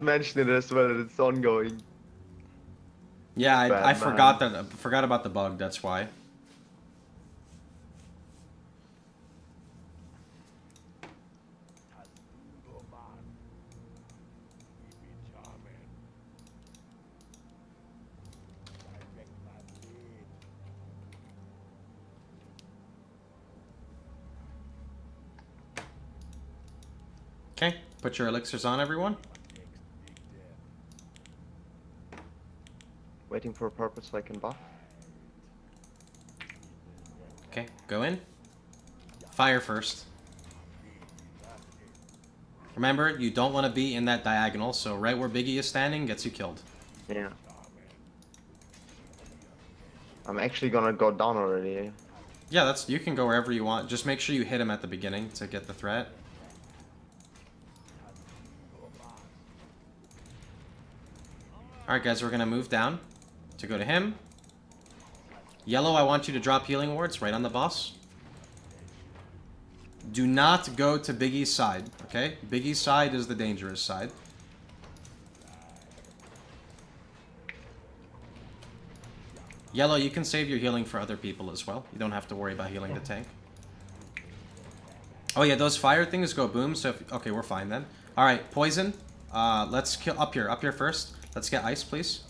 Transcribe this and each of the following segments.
mention it as well. It's ongoing. Yeah, I, I forgot that. I forgot about the bug. That's why. Okay, put your elixirs on, everyone. Waiting for a purpose so I can buff. Okay, go in. Fire first. Remember, you don't want to be in that diagonal, so right where Biggie is standing gets you killed. Yeah. I'm actually gonna go down already. Eh? Yeah, that's you can go wherever you want. Just make sure you hit him at the beginning to get the threat. Alright guys, we're gonna move down to go to him. Yellow, I want you to drop healing wards right on the boss. Do not go to Biggie's side, okay? Biggie's side is the dangerous side. Yellow, you can save your healing for other people as well. You don't have to worry about healing the tank. Oh yeah, those fire things go boom, so if, okay, we're fine then. Alright, poison. Uh, let's kill up here, up here first. Let's get ice, please.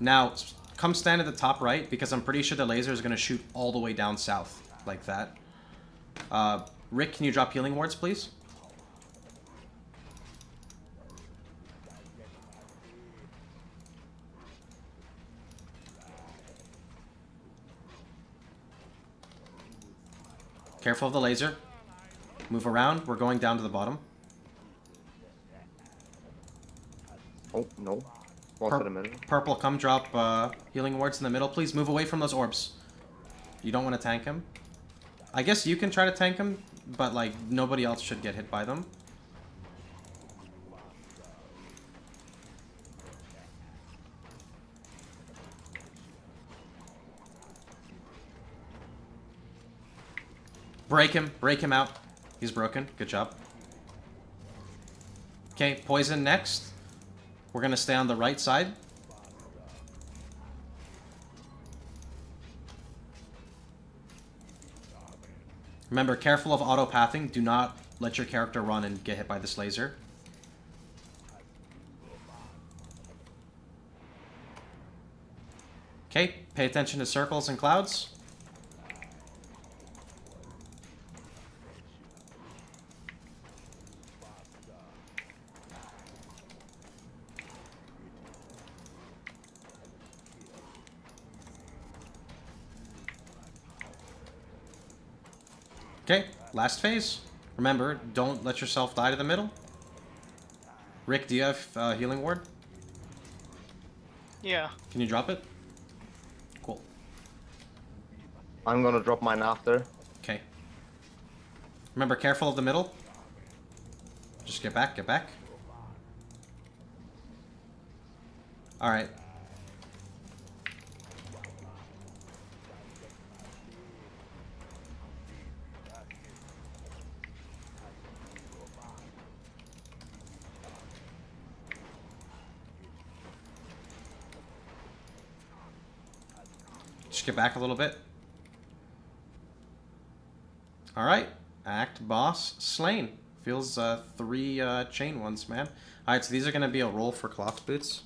Now, come stand at the top right, because I'm pretty sure the laser is going to shoot all the way down south, like that. Uh, Rick, can you drop healing wards, please? Careful of the laser. Move around. We're going down to the bottom. Oh, no. Pur- to the middle. Purple, come drop uh, healing wards in the middle. Please move away from those orbs. You don't want to tank him. I guess you can try to tank him, but like nobody else should get hit by them. Break him. Break him out. He's broken. Good job. Okay, poison next. We're gonna stay on the right side. Remember, careful of auto-pathing. Do not let your character run and get hit by this laser. Okay, pay attention to circles and clouds. Okay, last phase. Remember, don't let yourself die to the middle. Rick, do you have uh, healing ward? Yeah. Can you drop it? Cool. I'm gonna drop mine after. Okay. Remember, careful of the middle. Just get back, get back. Alright. Just get back a little bit. All right, act boss slain. Feels uh, three uh, chain ones, man. All right, so these are gonna be a roll for cloth boots.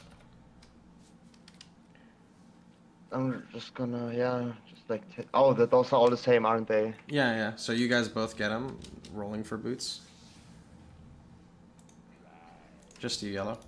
I'm just gonna, yeah, just like. Oh, that those are all the same, aren't they? Yeah, yeah. So you guys both get them. Rolling for boots. Just you, yellow.